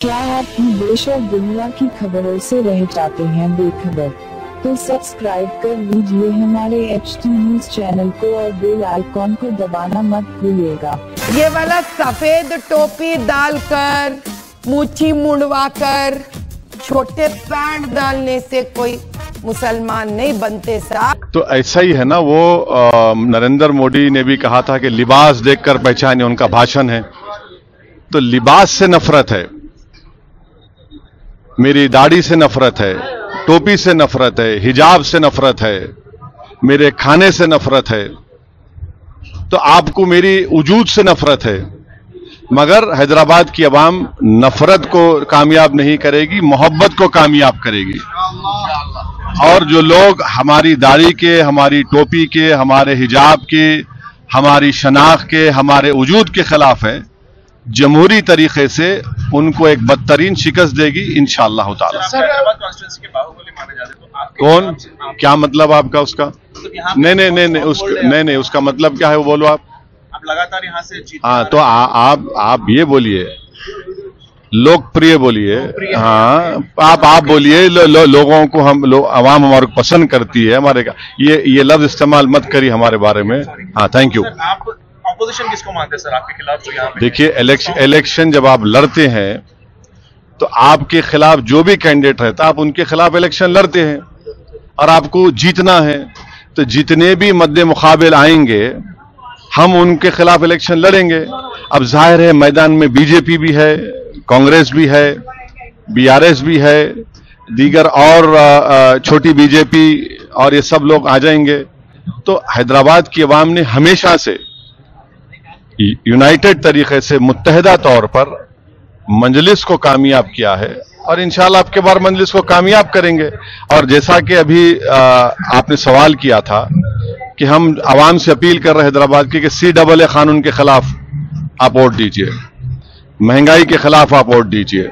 क्या आप भी देश और दुनिया की खबरों से रह जाते हैं बेखबर? तो सब्सक्राइब कर लीजिए हमारे एच टी न्यूज़ चैनल को और बेल आइकॉन को दबाना मत भूलिएगा। ये वाला सफ़ेद टोपी डालकर मूछी मुंडवाकर छोटे पैंट डालने से कोई मुसलमान नहीं बनते साहब। तो ऐसा ही है ना वो नरेंद्र मोदी ने भी कहा था कि लिबास देखकर पहचाने उनका भाषण है। तो लिबास से नफरत है। मेरी दाढ़ी से नफरत है, टोपी से नफरत है, हिजाब से नफरत है, मेरे खाने से नफरत है। तो आपको मेरी वजूद से नफरत है, मगर हैदराबाद की आवाम नफरत को कामयाब नहीं करेगी, मोहब्बत को कामयाब करेगी। और जो लोग हमारी दाढ़ी के, हमारी टोपी के, हमारे हिजाब के, हमारी शनाख के, हमारे वजूद के खिलाफ हैं जमहूरी तरीके से उनको एक बदतरीन शिकस्त देगी इन कौन? क्या मतलब आपका उसका? मतलब नहीं नहीं नहीं नहीं आप उस बोल रहे हैं, नहीं नहीं उसका मतलब क्या है वो बोलो आप। लगातार यहाँ से हाँ तो आ, आप आप ये बोलिए। लोकप्रिय बोलिए। हाँ आप आप बोलिए लो, लो, लोगों को हम लो, आवाम हमारे पसंद करती है हमारे का। ये ये लफ्ज इस्तेमाल मत करिए हमारे बारे में। हाँ थैंक यू ऑपोजिशन किसको मानते हैं सर आपके खिलाफ जो यहाँ देखिए इलेक्शन इलेक्शन जब आप लड़ते हैं तो आपके खिलाफ जो भी कैंडिडेट रहता आप उनके खिलाफ इलेक्शन लड़ते हैं और आपको जीतना है। तो जितने भी मद्दे मुकाबिल आएँगे हम उनके खिलाफ इलेक्शन लड़ेंगे। अब ज़ाहिर है मैदान में बीजेपी भी है कांग्रेस भी है बीआरएस भी है दीगर और छोटी बीजेपी और ये सब लोग आ जाएँगे। तो हैदराबाद की आवाम ने हमेशा से यूनाइटेड तरीके से मुतहदा तौर पर मंजलिस को कामयाब किया है और इंशाल्लाह आपके बार मंजलिस को कामयाब करेंगे। और जैसा कि अभी आ, आपने सवाल किया था कि हम आवाम से अपील कर रहे हैदराबाद की कि सी डबल ए कानून के खिलाफ आप वोट दीजिए। महँगाई के खिलाफ आप वोट दीजिए।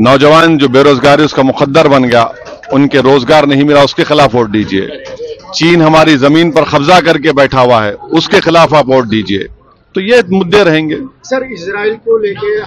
नौजवान जो बेरोजगारी उसका मुकद्दर बन गया उनके रोज़गार नहीं मिला उसके खिलाफ वोट दीजिए। चीन हमारी ज़मीन पर कब्जा करके बैठा हुआ है उसके खिलाफ आप वोट दीजिए। तो ये मुद्दे रहेंगे। सर इसराइल को लेके